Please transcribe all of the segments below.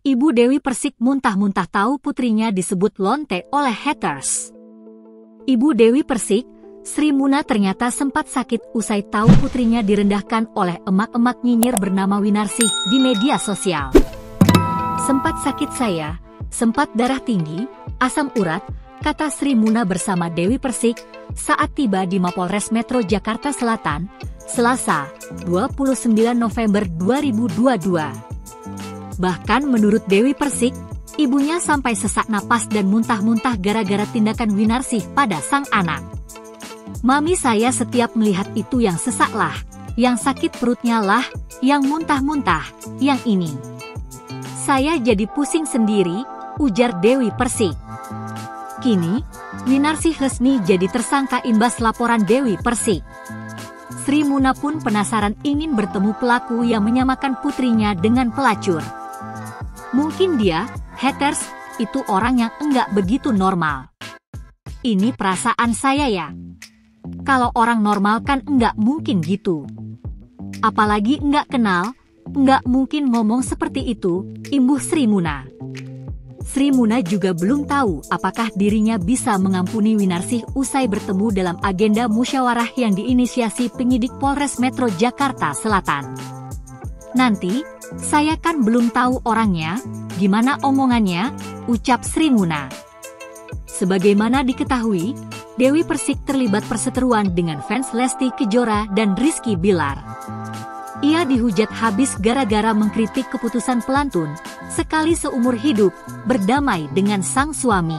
Ibu Dewi Persik muntah-muntah tahu putrinya disebut lonte oleh haters. Ibu Dewi Persik, Sri Muna ternyata sempat sakit usai tahu putrinya direndahkan oleh emak-emak nyinyir bernama Winarsih di media sosial. Sempat sakit saya, sempat darah tinggi, asam urat, kata Sri Muna bersama Dewi Persik saat tiba di Mapolres Metro Jakarta Selatan, Selasa, 29 November 2022. Bahkan menurut Dewi Persik, ibunya sampai sesak napas dan muntah-muntah gara-gara tindakan Winarsih pada sang anak. Mami saya setiap melihat itu yang sesak lah, yang sakit perutnya lah, yang muntah-muntah, yang ini. Saya jadi pusing sendiri, ujar Dewi Persik. Kini, Winarsih resmi jadi tersangka imbas laporan Dewi Persik. Sri Muna pun penasaran ingin bertemu pelaku yang menyamakan putrinya dengan pelacur. Mungkin dia, haters, itu orang yang enggak begitu normal. Ini perasaan saya ya. Kalau orang normal kan enggak mungkin gitu. Apalagi enggak kenal, enggak mungkin ngomong seperti itu, imbuh Sri Muna. Sri Muna juga belum tahu apakah dirinya bisa mengampuni Winarsih usai bertemu dalam agenda musyawarah yang diinisiasi penyidik Polres Metro Jakarta Selatan. Nanti, saya kan belum tahu orangnya, gimana omongannya, ucap Sri Muna. Sebagaimana diketahui, Dewi Persik terlibat perseteruan dengan fans Lesti Kejora dan Rizky Bilar. Ia dihujat habis gara-gara mengkritik keputusan pelantun, sekali seumur hidup, berdamai dengan sang suami.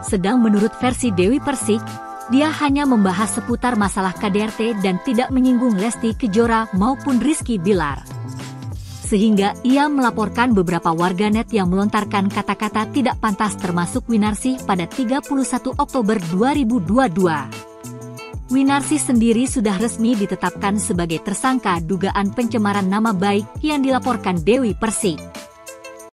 Sedang menurut versi Dewi Persik, dia hanya membahas seputar masalah KDRT dan tidak menyinggung Lesti Kejora maupun Rizky Bilar sehingga ia melaporkan beberapa warganet yang melontarkan kata-kata tidak pantas termasuk Winarsi pada 31 Oktober 2022. Winarsi sendiri sudah resmi ditetapkan sebagai tersangka dugaan pencemaran nama baik yang dilaporkan Dewi Persik.